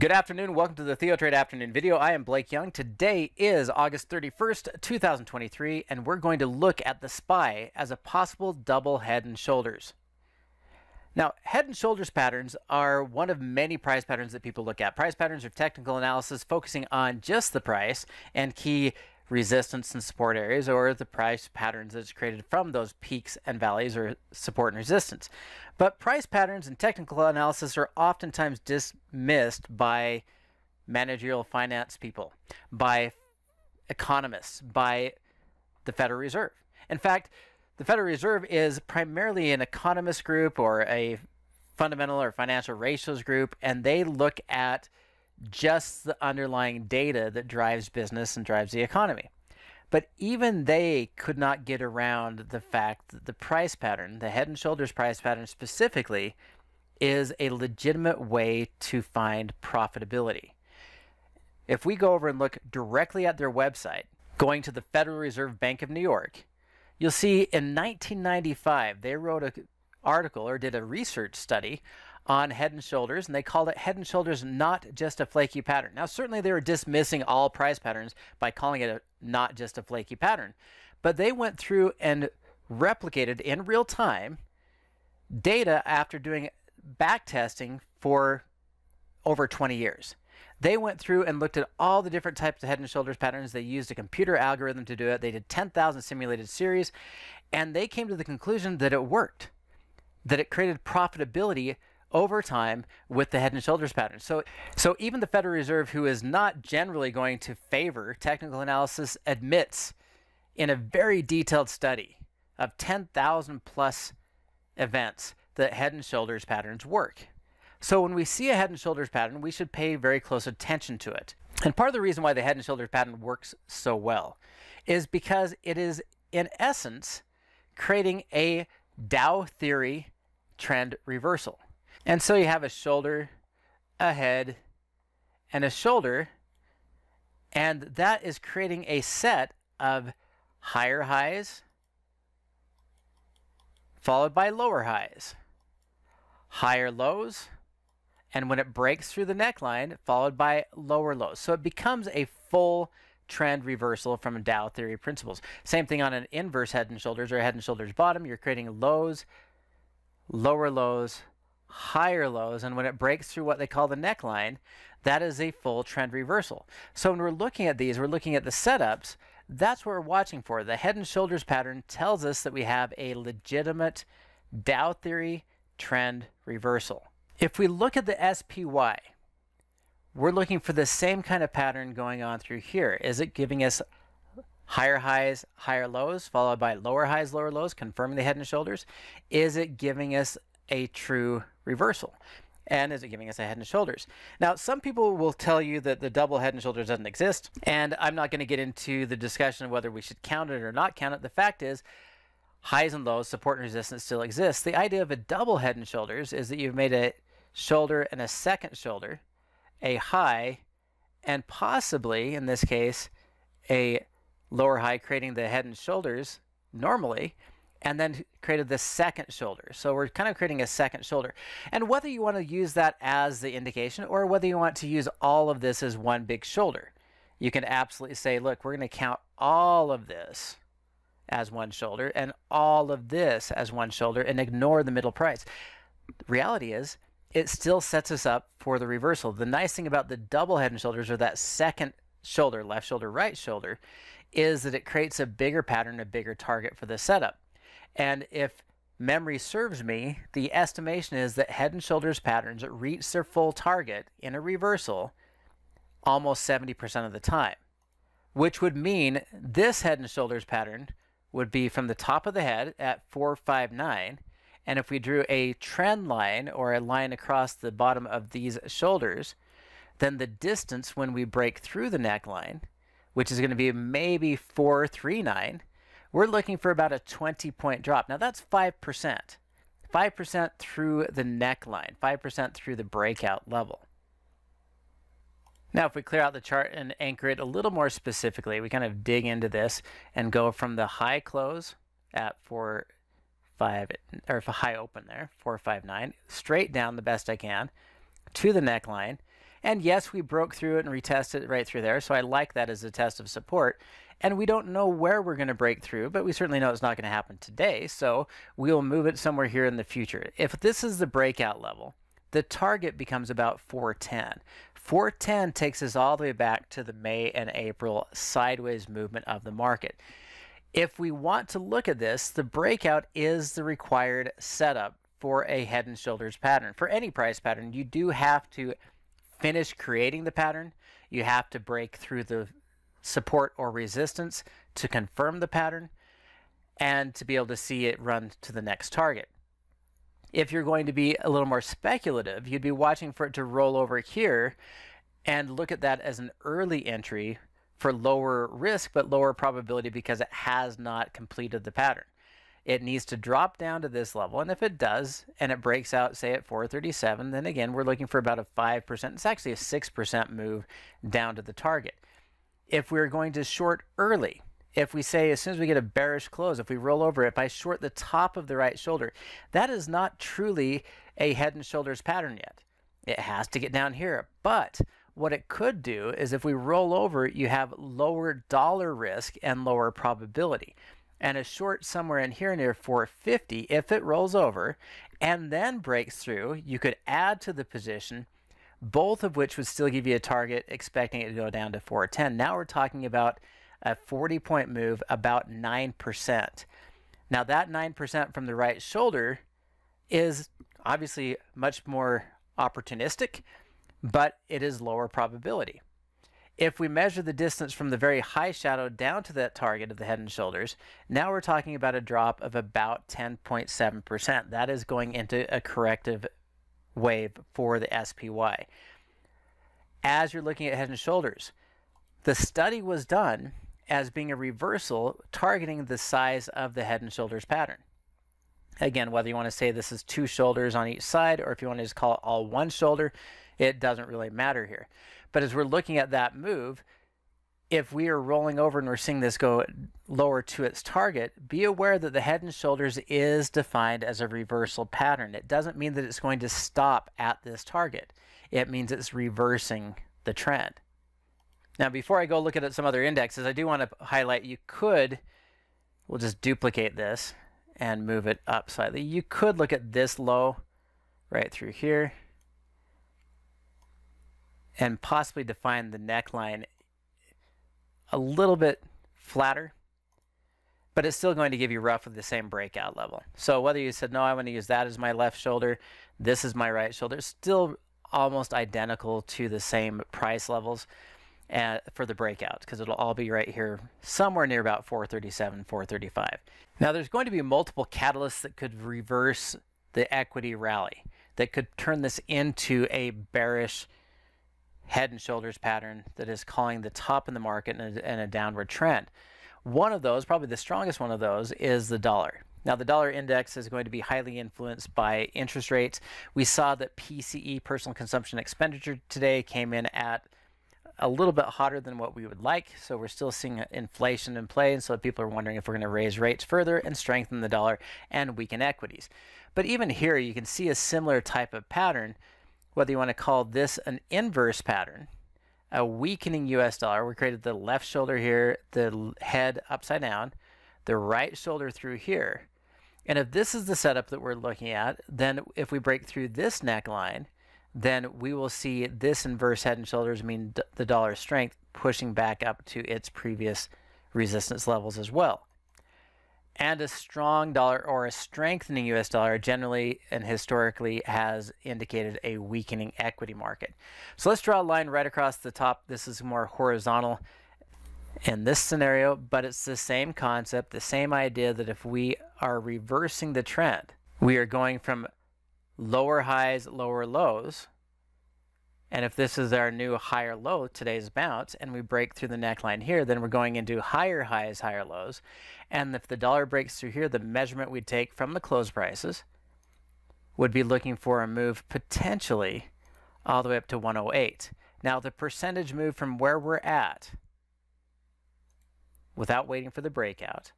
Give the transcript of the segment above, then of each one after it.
Good afternoon. Welcome to the TheoTrade Afternoon video. I am Blake Young. Today is August 31st, 2023, and we're going to look at the SPY as a possible double head and shoulders. Now, head and shoulders patterns are one of many price patterns that people look at. Price patterns are technical analysis focusing on just the price and key resistance and support areas or the price patterns that's created from those peaks and valleys or support and resistance. But price patterns and technical analysis are oftentimes dismissed by managerial finance people, by economists, by the Federal Reserve. In fact, the Federal Reserve is primarily an economist group or a fundamental or financial ratios group, and they look at just the underlying data that drives business and drives the economy. But even they could not get around the fact that the price pattern, the head and shoulders price pattern specifically, is a legitimate way to find profitability. If we go over and look directly at their website, going to the Federal Reserve Bank of New York, you'll see in 1995 they wrote an article or did a research study on Head and Shoulders, and they called it Head and Shoulders not just a flaky pattern. Now, certainly they were dismissing all price patterns by calling it a, not just a flaky pattern, but they went through and replicated in real time data after doing back testing for over 20 years. They went through and looked at all the different types of head and shoulders patterns. They used a computer algorithm to do it. They did 10,000 simulated series, and they came to the conclusion that it worked, that it created profitability over time with the head and shoulders pattern. So, so even the Federal Reserve, who is not generally going to favor technical analysis, admits in a very detailed study of 10,000 plus events that head and shoulders patterns work. So when we see a head and shoulders pattern, we should pay very close attention to it. And part of the reason why the head and shoulders pattern works so well is because it is, in essence, creating a Dow theory trend reversal. And so you have a shoulder, a head, and a shoulder. And that is creating a set of higher highs followed by lower highs, higher lows, and when it breaks through the neckline, followed by lower lows. So it becomes a full trend reversal from Dow theory principles. Same thing on an inverse head and shoulders or head and shoulders bottom. You're creating lows, lower lows, higher lows, and when it breaks through what they call the neckline, that is a full trend reversal. So when we're looking at these, we're looking at the setups, that's what we're watching for. The head and shoulders pattern tells us that we have a legitimate Dow theory trend reversal. If we look at the SPY, we're looking for the same kind of pattern going on through here. Is it giving us higher highs, higher lows, followed by lower highs, lower lows, confirming the head and shoulders? Is it giving us a true reversal? And is it giving us a head and shoulders? Now, some people will tell you that the double head and shoulders doesn't exist, and I'm not going to get into the discussion of whether we should count it or not count it. The fact is, highs and lows, support and resistance still exists. The idea of a double head and shoulders is that you've made a shoulder and a second shoulder, a high, and possibly, in this case, a lower high, creating the head and shoulders normally, and then created the second shoulder. So we're kind of creating a second shoulder. And whether you want to use that as the indication or whether you want to use all of this as one big shoulder, you can absolutely say, look, we're going to count all of this as one shoulder and all of this as one shoulder and ignore the middle price. Reality is, it still sets us up for the reversal. The nice thing about the double head and shoulders or that second shoulder, left shoulder, right shoulder, is that it creates a bigger pattern, a bigger target for the setup. And if memory serves me, the estimation is that head and shoulders patterns reach their full target in a reversal almost 70% of the time, which would mean this head and shoulders pattern would be from the top of the head at 459. And if we drew a trend line or a line across the bottom of these shoulders, then the distance when we break through the neckline, which is going to be maybe 439, we're looking for about a 20 point drop. Now that's 5%. 5% through the neckline, 5% through the breakout level. Now, if we clear out the chart and anchor it a little more specifically, we kind of dig into this and go from the high close at 4, 5, or high open there, 459, straight down the best I can to the neckline. And yes, we broke through it and retested it right through there. So I like that as a test of support. And we don't know where we're going to break through, but we certainly know it's not going to happen today. So we'll move it somewhere here in the future. If this is the breakout level, the target becomes about 410. 410 takes us all the way back to the May and April sideways movement of the market. If we want to look at this, the breakout is the required setup for a head and shoulders pattern. For any price pattern, you do have to finish creating the pattern. You have to break through the support or resistance to confirm the pattern and to be able to see it run to the next target. If you're going to be a little more speculative, you'd be watching for it to roll over here and look at that as an early entry for lower risk but lower probability because it has not completed the pattern. It needs to drop down to this level, and if it does, and it breaks out, say at 437, then again, we're looking for about a 5%. It's actually a 6% move down to the target if we're going to short early, if we say as soon as we get a bearish close, if we roll over, if I short the top of the right shoulder, that is not truly a head and shoulders pattern yet. It has to get down here. But what it could do is if we roll over, you have lower dollar risk and lower probability. And a short somewhere in here near 450, if it rolls over and then breaks through, you could add to the position both of which would still give you a target expecting it to go down to 410. Now we're talking about a 40 point move, about 9%. Now, that 9% from the right shoulder is obviously much more opportunistic, but it is lower probability. If we measure the distance from the very high shadow down to that target of the head and shoulders, now we're talking about a drop of about 10.7%. That is going into a corrective wave for the SPY. As you're looking at head and shoulders, the study was done as being a reversal targeting the size of the head and shoulders pattern. Again, whether you want to say this is two shoulders on each side or if you want to just call it all one shoulder, it doesn't really matter here. But as we're looking at that move, if we are rolling over and we're seeing this go lower to its target, be aware that the head and shoulders is defined as a reversal pattern. It doesn't mean that it's going to stop at this target. It means it's reversing the trend. Now, before I go look at some other indexes, I do want to highlight you could, we'll just duplicate this and move it up slightly. You could look at this low right through here and possibly define the neckline a little bit flatter, but it's still going to give you roughly the same breakout level. So whether you said, no, I want to use that as my left shoulder, this is my right shoulder, it's still almost identical to the same price levels uh, for the breakouts because it'll all be right here somewhere near about 437, 435. Now there's going to be multiple catalysts that could reverse the equity rally that could turn this into a bearish head and shoulders pattern that is calling the top in the market and a, and a downward trend. One of those, probably the strongest one of those, is the dollar. Now, the dollar index is going to be highly influenced by interest rates. We saw that PCE, personal consumption expenditure, today came in at a little bit hotter than what we would like. So we're still seeing inflation in play. And so people are wondering if we're going to raise rates further and strengthen the dollar and weaken equities. But even here, you can see a similar type of pattern whether you want to call this an inverse pattern, a weakening US dollar. We created the left shoulder here, the head upside down, the right shoulder through here. And if this is the setup that we're looking at, then if we break through this neckline, then we will see this inverse head and shoulders mean the dollar strength pushing back up to its previous resistance levels as well and a strong dollar or a strengthening US dollar generally and historically has indicated a weakening equity market. So let's draw a line right across the top. This is more horizontal in this scenario, but it's the same concept, the same idea that if we are reversing the trend, we are going from lower highs, lower lows, and if this is our new higher low, today's bounce, and we break through the neckline here, then we're going into higher highs, higher lows. And if the dollar breaks through here, the measurement we'd take from the close prices would be looking for a move potentially all the way up to 108. Now, the percentage move from where we're at, without waiting for the breakout,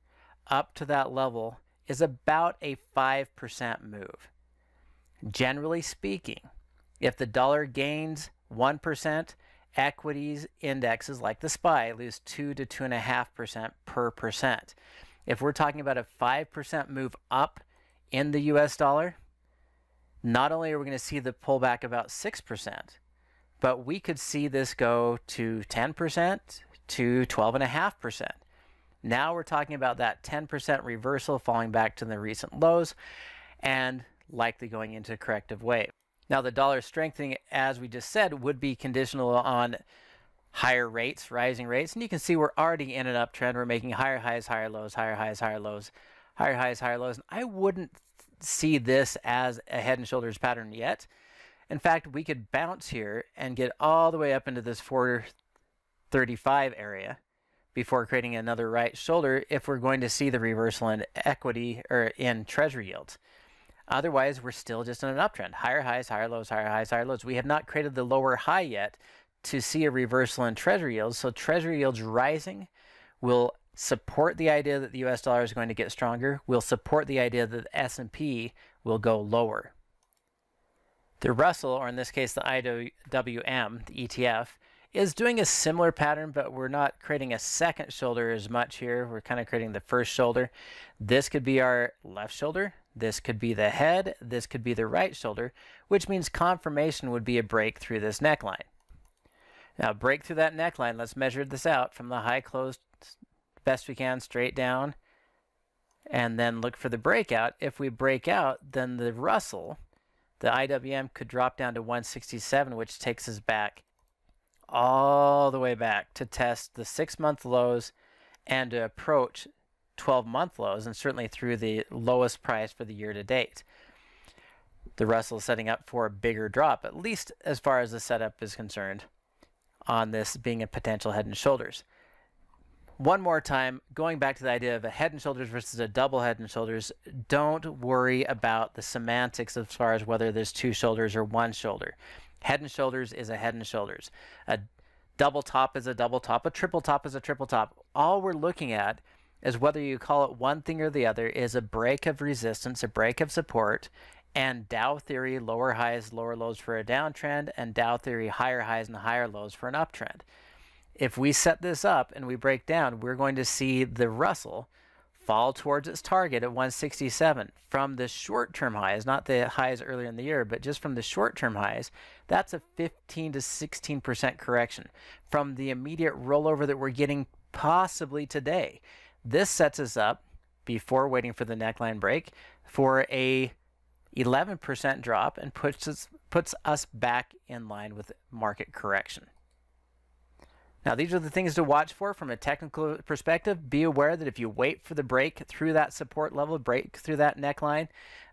up to that level is about a 5% move. Generally speaking, if the dollar gains 1%. Equities indexes like the SPY lose 2 to 2.5% per percent. If we're talking about a 5% move up in the US dollar, not only are we going to see the pullback about 6%, but we could see this go to 10% to 12.5%. Now we're talking about that 10% reversal falling back to the recent lows and likely going into a corrective wave. Now, the dollar strengthening, as we just said, would be conditional on higher rates, rising rates. And you can see we're already in an uptrend. We're making higher highs, higher lows, higher highs, higher lows, higher highs, higher lows. And I wouldn't see this as a head and shoulders pattern yet. In fact, we could bounce here and get all the way up into this 435 area before creating another right shoulder if we're going to see the reversal in equity or in treasury yields. Otherwise, we're still just in an uptrend. Higher highs, higher lows, higher highs, higher lows. We have not created the lower high yet to see a reversal in treasury yields. So treasury yields rising will support the idea that the US dollar is going to get stronger, will support the idea that the S&P will go lower. The Russell, or in this case the IWM, the ETF, is doing a similar pattern, but we're not creating a second shoulder as much here. We're kind of creating the first shoulder. This could be our left shoulder. This could be the head. This could be the right shoulder, which means confirmation would be a break through this neckline. Now break through that neckline. Let's measure this out from the high closed best we can straight down and then look for the breakout. If we break out, then the Russell, the IWM could drop down to 167, which takes us back all the way back to test the six month lows and to approach 12 month lows and certainly through the lowest price for the year to date. The Russell is setting up for a bigger drop, at least as far as the setup is concerned on this being a potential head and shoulders. One more time, going back to the idea of a head and shoulders versus a double head and shoulders, don't worry about the semantics as far as whether there's two shoulders or one shoulder. Head and shoulders is a head and shoulders. A double top is a double top. A triple top is a triple top. All we're looking at is whether you call it one thing or the other is a break of resistance, a break of support, and Dow theory lower highs, lower lows for a downtrend, and Dow theory higher highs and higher lows for an uptrend. If we set this up and we break down, we're going to see the Russell fall towards its target at 167 from the short-term highs, not the highs earlier in the year, but just from the short-term highs. That's a 15 to 16% correction from the immediate rollover that we're getting possibly today. This sets us up before waiting for the neckline break for a 11% drop and puts us, puts us back in line with market correction. Now, these are the things to watch for from a technical perspective. Be aware that if you wait for the break through that support level, break through that neckline,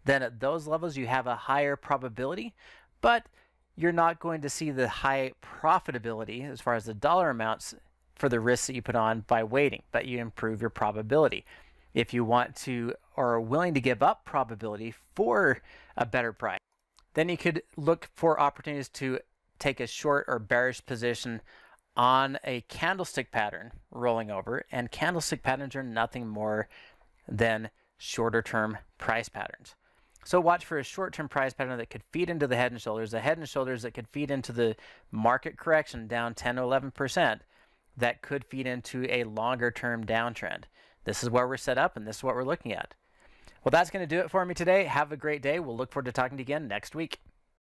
then at those levels you have a higher probability, but you're not going to see the high profitability as far as the dollar amounts for the risks that you put on by waiting, but you improve your probability. If you want to or are willing to give up probability for a better price, then you could look for opportunities to take a short or bearish position on a candlestick pattern rolling over, and candlestick patterns are nothing more than shorter term price patterns. So watch for a short-term price pattern that could feed into the head and shoulders, the head and shoulders that could feed into the market correction down 10 to 11% that could feed into a longer-term downtrend. This is where we're set up and this is what we're looking at. Well, that's going to do it for me today. Have a great day. We'll look forward to talking to you again next week.